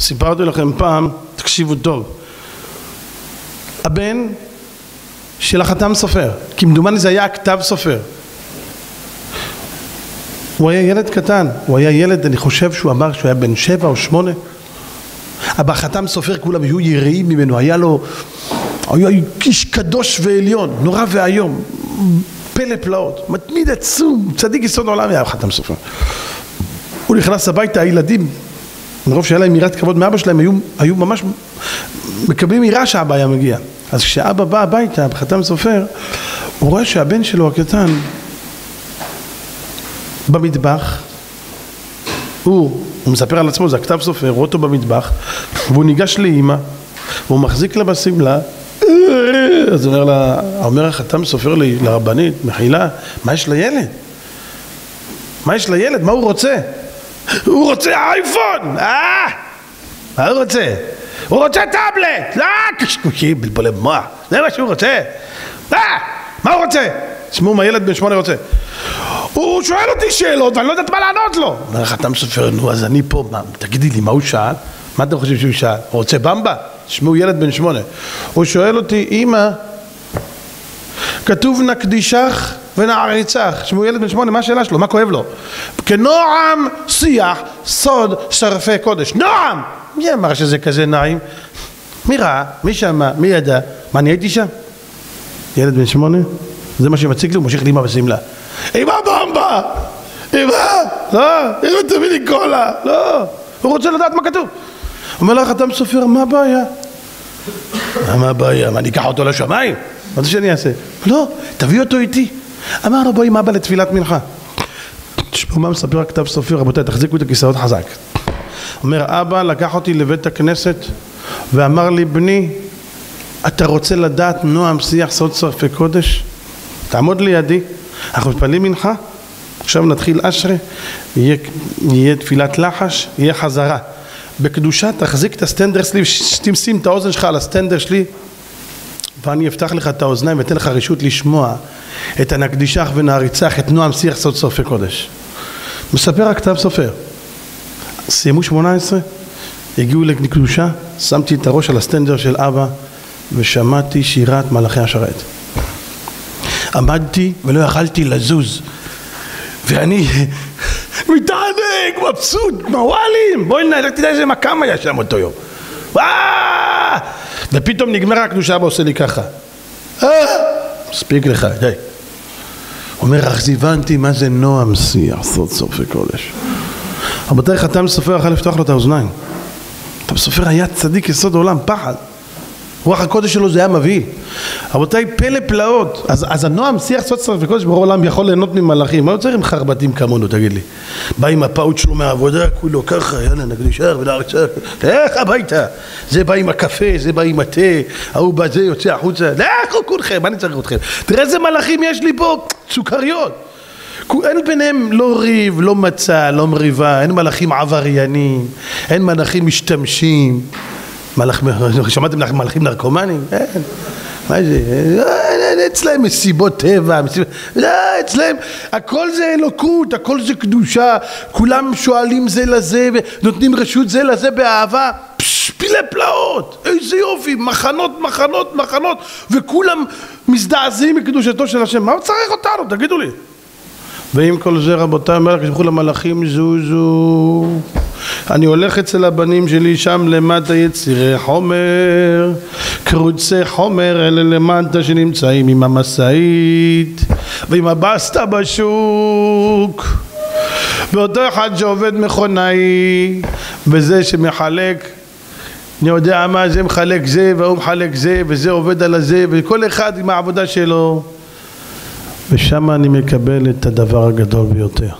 סיפרתי לכם פעם, תקשיבו טוב, הבן של החתם סופר, כמדומני זה היה הכתב סופר. הוא היה ילד קטן, הוא היה ילד, אני חושב שהוא אמר שהוא היה בן שבע או שמונה. אבל החתם סופר כולם היו יראים ממנו, היה לו, היה איש קדוש ועליון, נורא ואיום, פלא פלאות, מתמיד עצום, צדיק יסוד העולם היה חתם סופר. הוא נכנס הביתה, הילדים, מרוב שהיה להם יראת כבוד מאבא שלהם, היו, היו ממש מקבלים יראה שאבא היה מגיע. אז כשאבא בא הביתה, בחתם סופר, הוא רואה שהבן שלו הקטן במטבח, הוא, הוא מספר על עצמו, זה הכתב סופר, רואה אותו במטבח, והוא ניגש לאימא, והוא מחזיק לה בשמלה, אז אומר לה, אומר החתם סופר לי, לרבנית, מחילה, מה יש לילד? מה יש לילד? מה הוא רוצה? הוא רוצה אייפון! אה! מה הוא רוצה? הוא רוצה טאבלט! לא, קשקושים, בלבולי מוח, זה מה שהוא רוצה! אה! מה הוא רוצה? תשמעו מה ילד בן שמונה רוצה. הוא שואל אותי שאלות ואני לא יודעת מה לענות לו. אומר לך, אתה מסופר, נו, אז אני פה, מה, תגידי לי, מה הוא שאל? מה אתם חושבים שהוא שאל? הוא רוצה במבה? תשמעו, ילד בן שמונה. הוא שואל אותי, אמא, כתוב נקדישך ונעריצך. תשמעו, ילד בן שמונה, מה השאלה שלו? מה כואב לו? כנועם שיח סוד שרפי קודש. נועם! מי אמר שזה כזה נעים? מי ראה? מי שמע? מי ידע? מה, אני הייתי שם? ילד בן שמונה? זה מה שמציג לי, הוא מושך לי אמא בשמלה. אמא במבה! אמא! לא, אמא תביא לי קולה! לא, הוא רוצה לדעת מה כתוב. אומר לך, אתה מסופר, מה הבעיה? מה הבעיה? מה, אני אקח אותו לשמיים? מה זה שאני אעשה? לא, תביא אותו איתי. אמר לו, בוא עם אבא לתפילת מנחה. מה מספר הכתב סופר, רבותיי, תחזיקו את הכיסאות חזק. אומר, אבא לקח אותי לבית הכנסת ואמר לי, בני, אתה רוצה לדעת נועם שיח סוד שרפי קודש? תעמוד לידי, אנחנו מתפללים מנחה, עכשיו נתחיל אשרי, יהיה, יהיה תפילת לחש, יהיה חזרה. בקדושה תחזיק את הסטנדר שלי, תשים את האוזן שלך על הסטנדר שלי ואני אפתח לך את האוזניים ואתן לך רשות לשמוע את הנקדישך ונעריצך, את נועם שיח סוד סופי קודש. מספר הכתב סופר. סיימו שמונה עשרה, הגיעו לקדושה, שמתי את הראש על הסטנדר של אבא ושמעתי שירת מלאכי השרת. עמדתי ולא יכלתי לזוז ואני מתענג, מבסוט, מוואלים, בואי נלך, תדע איזה מכ"ם היה שם אותו יום. וואו! ופתאום נגמרה הקדושה, אבא עושה לי ככה. אה, מספיק לך, די. אומר, אז הבנתי מה זה נועם שיח, סוד סופי קודש. רבותיי, חתם סופר יכול לפתוח לו את האוזניים. חתם סופר היה צדיק יסוד עולם, פחד. רוח הקודש שלו זה היה מביא. רבותיי, פלא פלאות. אז, אז הנועם, שיח סוציאל וקודש ברור העולם יכול ליהנות ממלאכים. מה הוא צריך עם חרבטים כמונו, תגיד לי? בא עם הפאוט שלו מהעבודה, כולו ככה, יאללה, נקדישך ונערצך. לך הביתה. זה בא עם הקפה, זה בא עם התה, ההוא בזה יוצא החוצה. לכו כולכם, מה אני צריך אתכם? תראה איזה מלאכים יש לי פה, סוכריות. אין ביניהם לא ריב, לא מצה, לא מריבה, אין מלאכים עבריינים, אין מלאכים משתמשים. מלאך, שמעתם מלאכים נרקומנים? אין. מה זה? אצלהם מסיבות טבע, מסיבות... לא, אצלהם הכל זה אלוקות, הכל זה קדושה, כולם שואלים זה לזה ונותנים רשות זה לזה באהבה. פילי פלאות, איזה יופי, מחנות, מחנות, מחנות, וכולם מזדעזעים מקדושתו של השם. מה צריך אותנו? תגידו לי. ועם כל זה רבותיי, אומר הקדוש ברוך למלאכים זוזו אני הולך אצל הבנים שלי שם למטה יצירי חומר. קרוצי חומר אלה למטה שנמצאים עם המשאית ועם הבסטה בשוק. ואותו אחד שעובד מכונאי וזה שמחלק אני יודע מה זה מחלק זה והוא מחלק זה וזה עובד על הזה וכל אחד עם העבודה שלו. ושם אני מקבל את הדבר הגדול ביותר